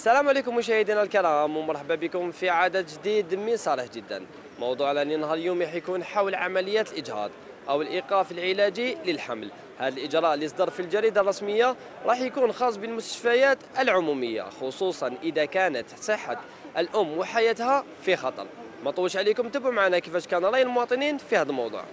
السلام عليكم مشاهدينا الكرام ومرحبا بكم في عدد جديد من صالح جدا. موضوعنا لنهار اليوم حيكون حول عمليات الإجهاض أو الإيقاف العلاجي للحمل. هذا الإجراء اللي صدر في الجريدة الرسمية راح يكون خاص بالمستشفيات العمومية خصوصا إذا كانت صحة الأم وحياتها في خطر. ما طولش عليكم تبعوا معنا كيفاش كان رأي المواطنين في هذا الموضوع.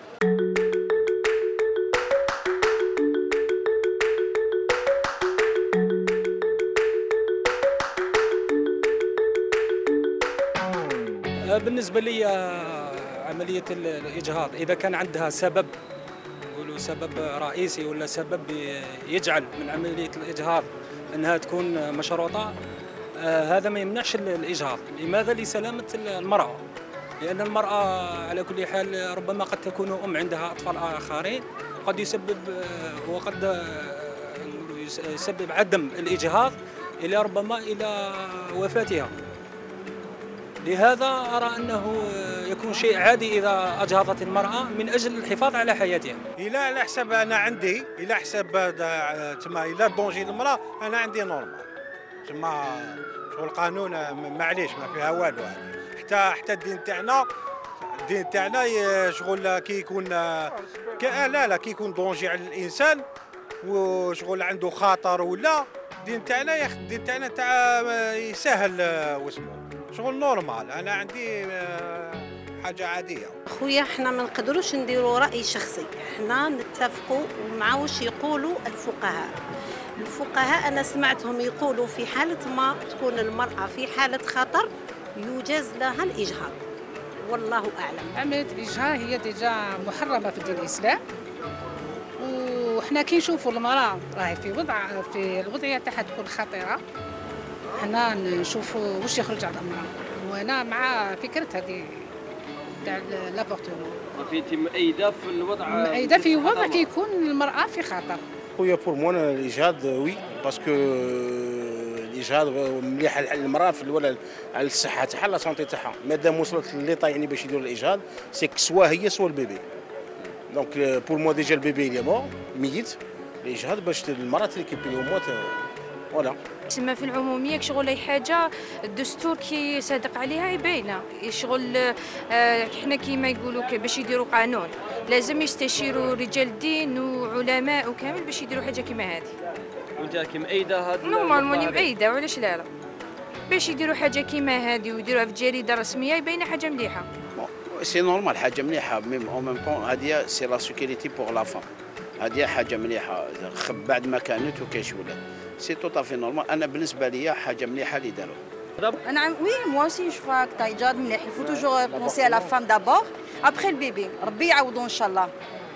بالنسبة لي آه، عملية الإجهاض إذا كان عندها سبب نقولوا سبب رئيسي ولا سبب يجعل من عملية الإجهاض أنها تكون مشروطة آه، هذا ما يمنعش الإجهاض. لماذا لسلامة المرأة؟ لأن المرأة على كل حال ربما قد تكون أم عندها أطفال آخرين قد يسبب آه، وقد يسبب عدم الإجهاض إلى ربما إلى وفاتها. لهذا أرى أنه يكون شيء عادي إذا أجهضت المرأة من أجل الحفاظ على حياتها. إلى على حسب أنا عندي إلى حسب تما إلى danger المرأة أنا عندي normal. تما شغل القانون م- معليش ما فيها والو. حتى حتى الدين تاعنا الدين تاعنا شغل كي يكون آه لا لا كي يكون danger على الإنسان وشغل عنده خطر ولا الدين تاعنا الدين تاعنا تاع يسهل آه، واسمه. شغل normal. أنا عندي آه، حاجة عادية. خويا إحنا ما نقدروش نديروا رأي شخصي. إحنا نتفقوا مع واش يقولوا الفقهاء. الفقهاء أنا سمعتهم يقولوا في حالة ما تكون المرأة في حالة خطر يجاز لها الإجهاض. والله أعلم. عملية الإجهاض هي déjà محرمة في دين الإسلام. وحنا كي نشوفوا المرأة راهي في وضع في الوضعية تاعها تكون خطيرة حنا نشوفوا واش يخرج على المرأة وأنا مع فكرة هذه تاع l'avortement في مؤيدة في الوضع إذا في وضع كي يكون المرأة في خطر. خويا pour moi الاجهاض oui parce que الاجهاض مليح. للمراه في الولا على الصحة تاعها la santé تاعها. مادام وصلت ل l'état يعني باش يديروا الاجهاض سي سوا هي soit ال bébé donc pour moi déjà ال bébé il est mort ميت. الاجهاض باش المرأة ت récupérer au moins voilà تسمى في العمومية شغل أي حاجة الدستور كي صادق عليها باينة. شغل آه، حنا كيما يقولوا باش يديروا قانون. لازم يستشيروا رجال الدين وعلماء وكامل باش يديروا حاجة كيما هذه. وانت كي مؤيدة هذا normalement مؤيدة وعلاش لا لا. باش يديروا حاجة كيما هذه ويديروها في جريدة رسمية يبين حاجة مليحة. c'est normal حاجة مليحة. ميم أو ميم طون هذه c'est la sécurité pour la femme هذه حاجة مليحة. خب بعد ما كانت وكاش ولاد c'est tout à fait normal. أنا بالنسبة لي حاجة مليحة اللي داروا أنا oui moi aussi je vois que تايجاد مليح. penser à la femme d'abord. Après le bébé. ربي يعوضه إن شاء الله.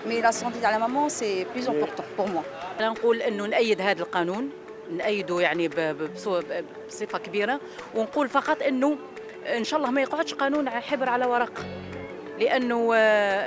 Mais la santé de la maman c'est plus important pour moi. أنا نقول إنه نأيد هذا القانون. نأيده يعني بصفة كبيرة. ونقول فقط إنه إن شاء الله ما يقعدش قانون على حبر على ورق. لأنه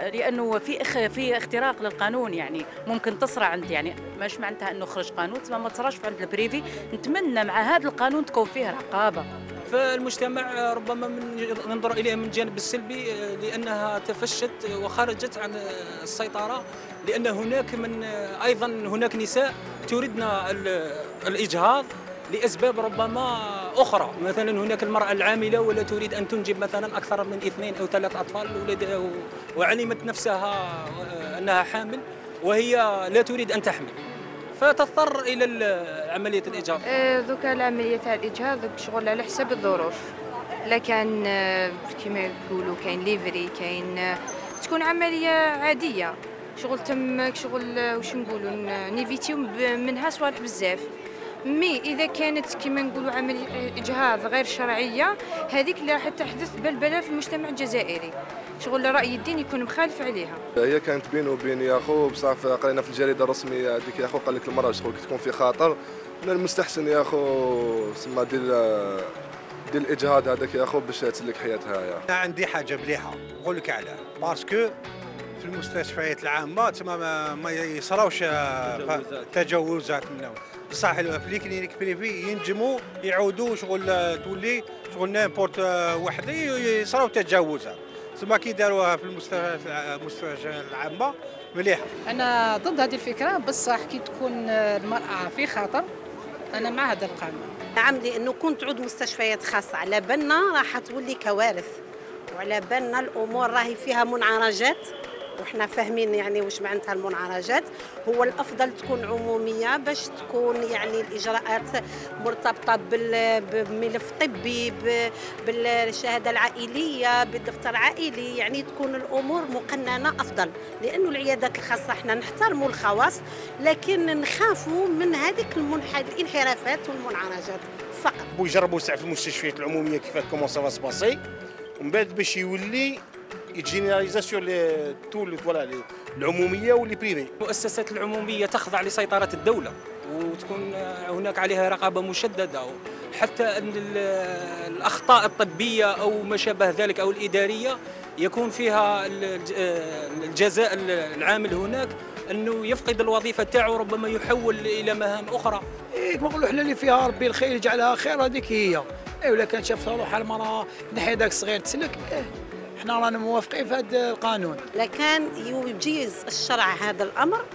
لأنه في في اختراق للقانون يعني. ممكن تصرى عند يعني مش معناتها إنه خرج قانون تسمى ما تصراش عند البريفي. نتمنى مع هذا القانون تكون فيه رقابة. فالمجتمع ربما من ننظر إليها من الجانب السلبي آه، لأنها تفشت وخرجت عن آه، السيطرة. لأن هناك من آه، أيضا هناك نساء تريدن ال- الإجهاض لأسباب ربما أخرى. مثلا هناك المرأة العاملة ولا تريد أن تنجب مثلا أكثر من اثنين أو ثلاث أطفال ولد- وعلمت نفسها آه، أنها حامل وهي لا تريد أن تحمل. فتضطر إلى ال- عملية الاجهاض آه، دوكا العملية تاع الإجهاض دوك شغل على حسب الظروف. لا كان آه، كيما يقولوا كاين ليفري كاين تكون عملية عادية. شغل تم شغل واش نقولوا نيفيتيو منها صوالح بزاف. mais إذا كانت كما نقولوا عمليه إجهاض غير شرعية هذيك اللي راح تحدث بلبله في المجتمع الجزائري. شغل رأي الدين يكون مخالف عليها. هي كانت بيني وبين يا خو بصح قرينا في الجريدة الرسمية هذيك يا خو قال لك المرأة شغل تكون في خطر من المستحسن يا خو سما دير دير الإجهاض هذاك يا خو باش تسلك حياتها يا أنا عندي حاجة مليحه نقول لك علاه parce que في المستشفيات العامة تما ما, ما يصراوش آه، تجاوزات. منهم. بصح في les cliniques privées ينجموا يعودوا شغل آه، تولي شغل n'importe آه، وحده يصراو تجاوزات تما كي داروها في المستشفيات الع- المستشفيات العامة مليحه أنا ضد هذه الفكرة بصح كي تكون المرأة في خطر أنا مع هذا القانون. نعم لأنه كنت تعود مستشفيات خاصة على بالنا راح تولي كوارث وعلى بالنا الأمور راهي فيها منعرجات. وحنا فاهمين يعني واش معناتها المنعرجات. هو الأفضل تكون عمومية باش تكون يعني الإجراءات مرتبطة بال- بملف طبي ب- بالشهادة العائلية بالدفتر العائلي. يعني تكون الأمور مقننة أفضل لأنه العيادات الخاصة إحنا نحترموا الخواص لكن نخافوا من هذيك الانحرافات والمنعرجات فقط. ويجربوا ساعه في المستشفيات العمومية كيف comment ça va se passer. ومن بعد باش يولي يتجينيراليزا sur les tout voilà العموميه واللي privé المؤسسات العمومية تخضع لسيطرة الدولة وتكون هناك عليها رقابة مشددة حتى أن ال- الأخطاء الطبية أو ما شابه ذلك أو الإدارية يكون فيها الج- الجزاء العامل هناك أنه يفقد الوظيفة تاعو ربما يحول إلى مهام أخرى. إيه كما نقولوا حنا اللي فيها ربي الخير يجعلها خير هذيك هي. إيه ولا كان شاف روح المرأة نحي داك الصغير تسلك إيه. حنا رانا موافقين في هذا القانون. لكان يجيز الشرع هذا الأمر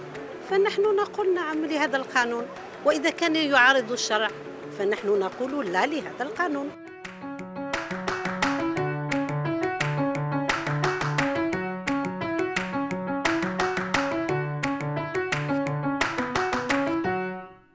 فنحن نقول نعم لهذا القانون. وإذا كان يعارض الشرع فنحن نقول لا لهذا القانون.